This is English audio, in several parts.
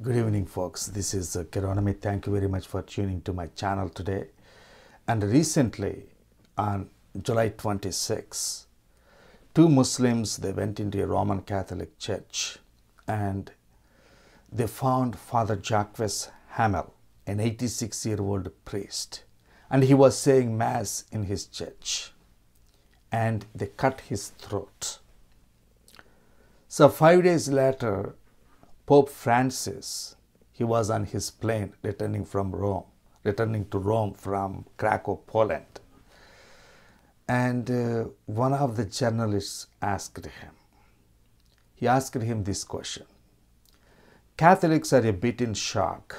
Good evening, folks. This is uh, Geronami. Thank you very much for tuning to my channel today. And recently, on July 26, two Muslims they went into a Roman Catholic church and they found Father Jacques Hamel, an 86 year old priest, and he was saying Mass in his church. And they cut his throat. So, five days later, Pope Francis, he was on his plane returning from Rome, returning to Rome from Krakow, Poland. And uh, one of the journalists asked him, he asked him this question Catholics are a bit in shock,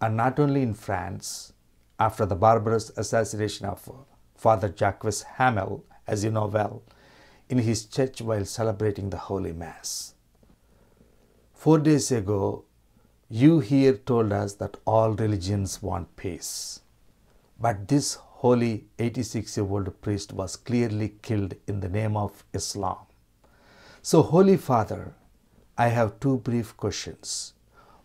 and not only in France, after the barbarous assassination of Father Jacques Hamel, as you know well, in his church while celebrating the Holy Mass. Four days ago, you here told us that all religions want peace. But this holy 86 year old priest was clearly killed in the name of Islam. So, Holy Father, I have two brief questions.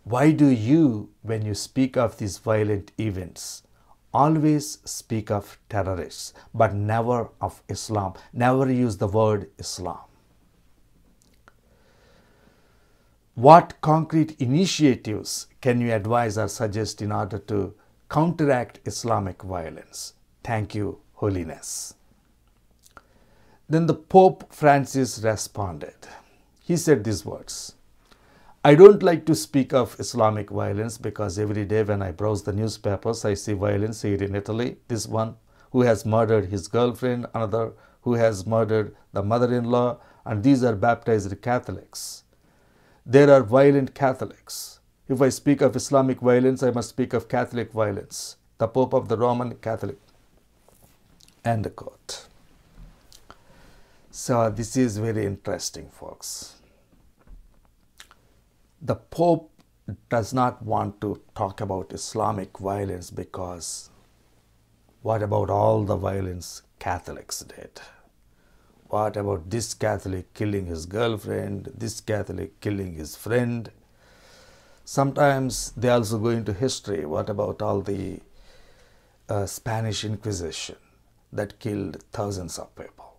Why do you, when you speak of these violent events, always speak of terrorists, but never of Islam, never use the word Islam? What concrete initiatives can you advise or suggest in order to counteract Islamic violence? Thank you, Holiness. Then the Pope Francis responded. He said these words I don't like to speak of Islamic violence because every day when I browse the newspapers, I see violence here in Italy. This one who has murdered his girlfriend, another who has murdered the mother in law, and these are baptized Catholics there are violent Catholics. If I speak of Islamic violence, I must speak of Catholic violence, the Pope of the Roman Catholic. End quote. So, this is very interesting, folks. The Pope does not want to talk about Islamic violence because what about all the violence Catholics did? What about this Catholic killing his girlfriend, this Catholic killing his friend? Sometimes they also go into history. What about all the uh, Spanish Inquisition that killed thousands of people?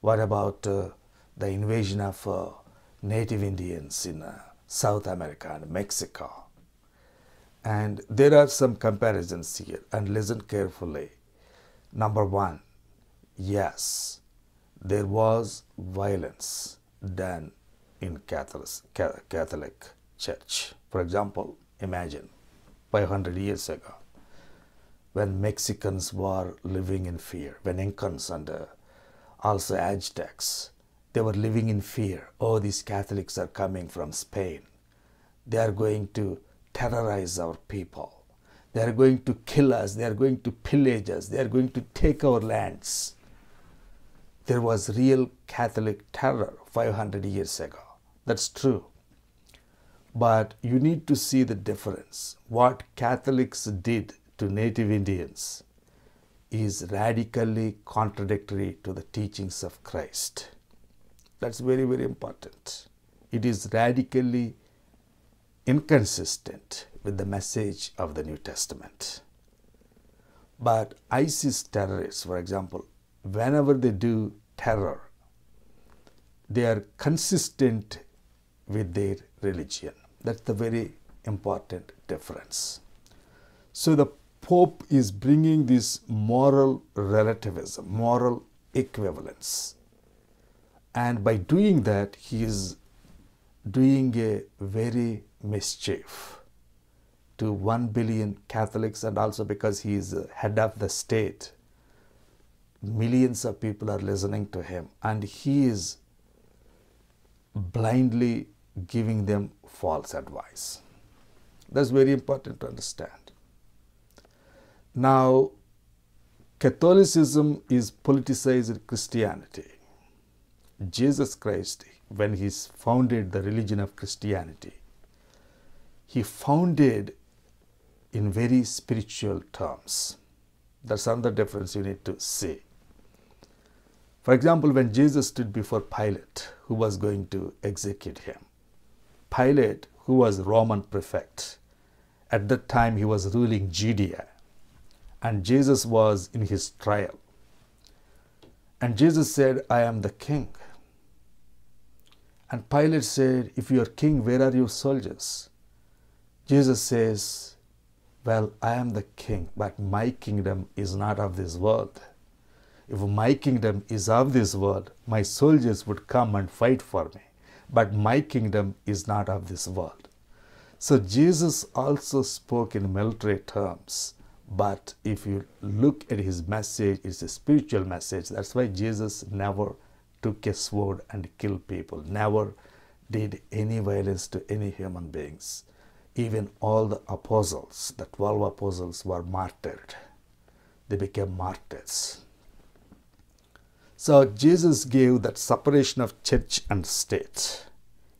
What about uh, the invasion of uh, native Indians in uh, South America and Mexico? And there are some comparisons here, and listen carefully. Number one, yes, there was violence done in Catholic, Catholic Church. For example, imagine 500 years ago when Mexicans were living in fear, when Incans and uh, also Aztecs, they were living in fear. Oh, these Catholics are coming from Spain. They are going to terrorize our people. They are going to kill us. They are going to pillage us. They are going to take our lands there was real Catholic terror 500 years ago. That's true. But you need to see the difference. What Catholics did to native Indians is radically contradictory to the teachings of Christ. That's very, very important. It is radically inconsistent with the message of the New Testament. But ISIS terrorists, for example, whenever they do terror, they are consistent with their religion. That's the very important difference. So the Pope is bringing this moral relativism, moral equivalence. And by doing that, he is doing a very mischief to 1 billion Catholics and also because he is head of the state millions of people are listening to him and he is blindly giving them false advice. That's very important to understand. Now, Catholicism is politicized Christianity. Jesus Christ, when he founded the religion of Christianity, he founded in very spiritual terms. That's another difference you need to see. For example, when Jesus stood before Pilate, who was going to execute him, Pilate, who was Roman prefect. At that time, he was ruling Judea, and Jesus was in his trial. And Jesus said, I am the king. And Pilate said, If you are king, where are your soldiers? Jesus says, Well, I am the king, but my kingdom is not of this world. If my kingdom is of this world, my soldiers would come and fight for me. But my kingdom is not of this world. So Jesus also spoke in military terms. But if you look at his message, it's a spiritual message. That's why Jesus never took a sword and killed people, never did any violence to any human beings. Even all the apostles, the 12 apostles, were martyred. They became martyrs. So Jesus gave that separation of church and state.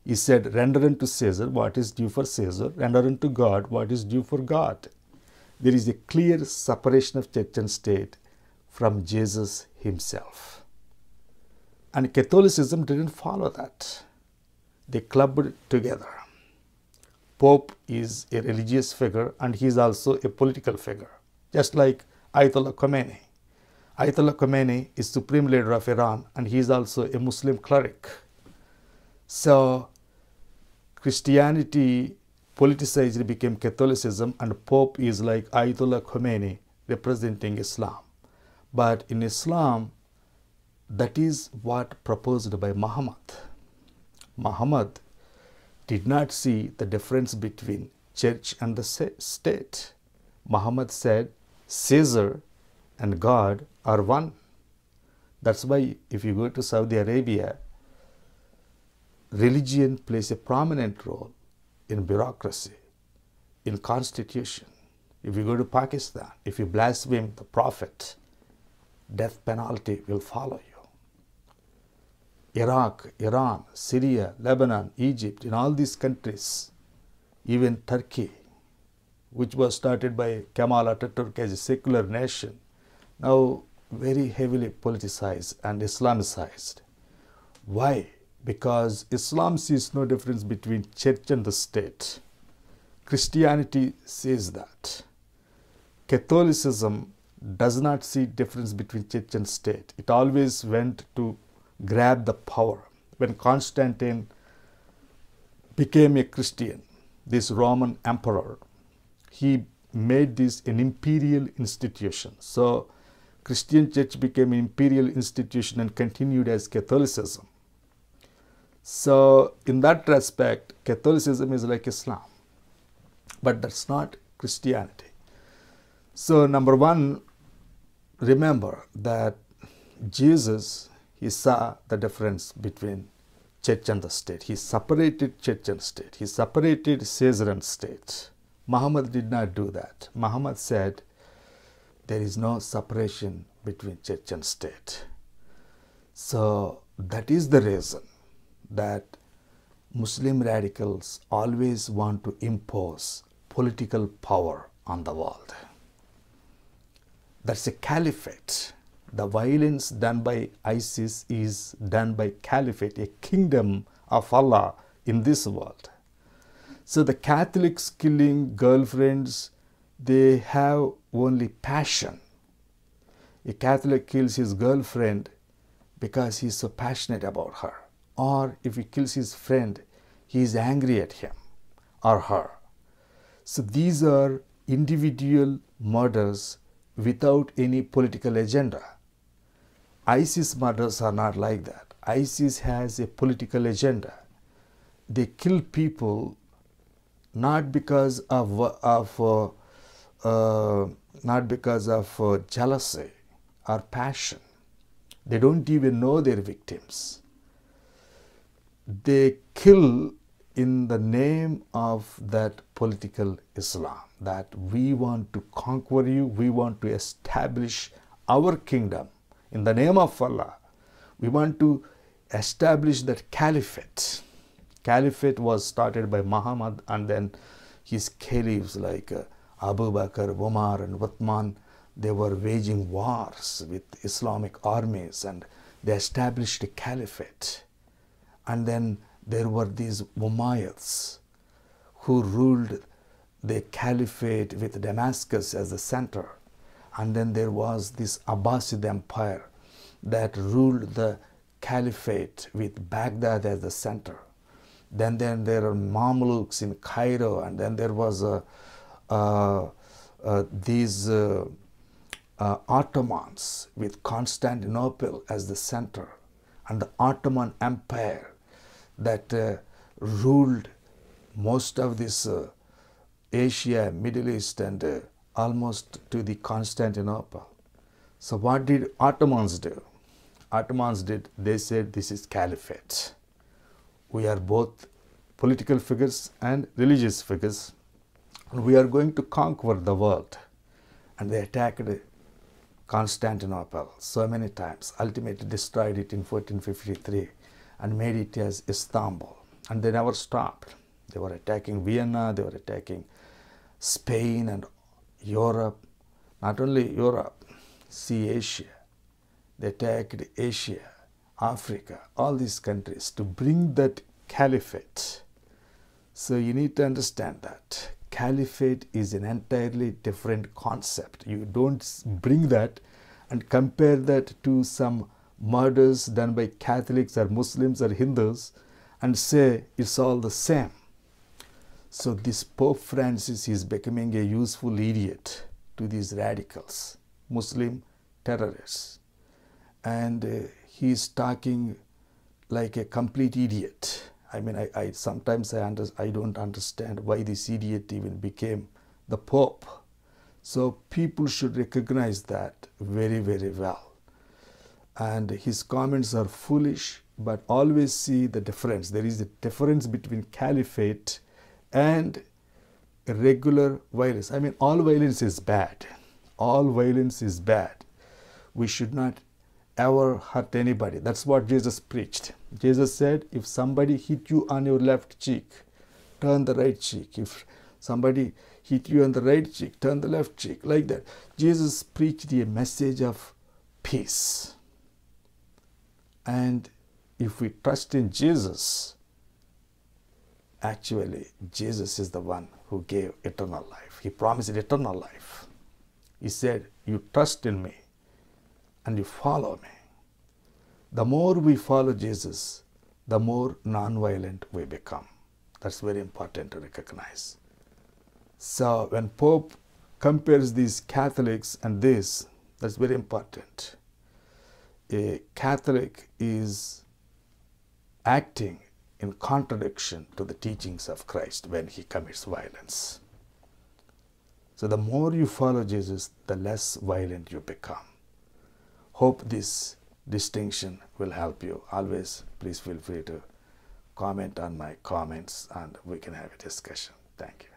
He said, Render unto Caesar what is due for Caesar, render unto God what is due for God. There is a clear separation of church and state from Jesus himself. And Catholicism didn't follow that. They clubbed together. Pope is a religious figure and he is also a political figure, just like Ayatollah Khomeini. Ayatollah Khomeini is supreme leader of Iran and he is also a Muslim cleric. So Christianity politicized became Catholicism and Pope is like Ayatollah Khomeini representing Islam. But in Islam, that is what proposed by Muhammad. Muhammad did not see the difference between church and the state. Muhammad said Caesar and God are one. That's why if you go to Saudi Arabia, religion plays a prominent role in bureaucracy, in constitution. If you go to Pakistan, if you blaspheme the Prophet, death penalty will follow you. Iraq, Iran, Syria, Lebanon, Egypt, in all these countries, even Turkey, which was started by Kemal Ataturk as a secular nation, now very heavily politicized and Islamicized. Why? Because Islam sees no difference between church and the state. Christianity says that. Catholicism does not see difference between church and state. It always went to grab the power. When Constantine became a Christian, this Roman emperor, he made this an imperial institution. So Christian church became an imperial institution and continued as Catholicism. So, in that respect, Catholicism is like Islam, but that's not Christianity. So, number one, remember that Jesus, he saw the difference between church and the state. He separated church and state. He separated Caesar and state. Muhammad did not do that. Muhammad said, there is no separation between church and state. So that is the reason that Muslim radicals always want to impose political power on the world. That's a caliphate. The violence done by ISIS is done by caliphate, a kingdom of Allah in this world. So the Catholics killing girlfriends, they have only passion. A Catholic kills his girlfriend because he is so passionate about her. Or if he kills his friend, he is angry at him or her. So these are individual murders without any political agenda. ISIS murders are not like that. ISIS has a political agenda. They kill people not because of, of uh, uh, not because of uh, jealousy or passion. They don't even know their victims. They kill in the name of that political Islam that we want to conquer you, we want to establish our kingdom in the name of Allah. We want to establish that caliphate. Caliphate was started by Muhammad and then his caliphs like uh, Abu Bakr, Umar, and Uthman, they were waging wars with Islamic armies and they established a caliphate. And then there were these Umayyads who ruled the caliphate with Damascus as the center. And then there was this Abbasid Empire that ruled the caliphate with Baghdad as the center. Then, then there are Mamluks in Cairo, and then there was a, these uh, uh, Ottomans with Constantinople as the center, and the Ottoman Empire that uh, ruled most of this uh, Asia, Middle East, and uh, almost to the Constantinople. So, what did Ottomans do? Ottomans did, they said this is caliphate. We are both political figures and religious figures, we are going to conquer the world. And they attacked Constantinople so many times, ultimately destroyed it in 1453 and made it as Istanbul. And they never stopped. They were attacking Vienna, they were attacking Spain and Europe, not only Europe, see Asia. They attacked Asia, Africa, all these countries to bring that caliphate. So you need to understand that caliphate is an entirely different concept. You don't bring that and compare that to some murders done by Catholics or Muslims or Hindus and say it's all the same. So this Pope Francis is becoming a useful idiot to these radicals, Muslim terrorists. And uh, he's talking like a complete idiot. I mean, I, I sometimes I, under, I don't understand why this idiot even became the Pope. So people should recognize that very, very well. And his comments are foolish, but always see the difference. There is a difference between caliphate and regular violence. I mean, all violence is bad. All violence is bad. We should not ever hurt anybody. That's what Jesus preached. Jesus said, if somebody hit you on your left cheek, turn the right cheek. If somebody hit you on the right cheek, turn the left cheek, like that. Jesus preached a message of peace. And if we trust in Jesus, actually, Jesus is the one who gave eternal life. He promised eternal life. He said, You trust in me and you follow me. The more we follow Jesus, the more non-violent we become. That's very important to recognize. So when Pope compares these Catholics and this, that's very important. A Catholic is acting in contradiction to the teachings of Christ when he commits violence. So the more you follow Jesus, the less violent you become. Hope this distinction will help you. Always, please feel free to comment on my comments and we can have a discussion. Thank you.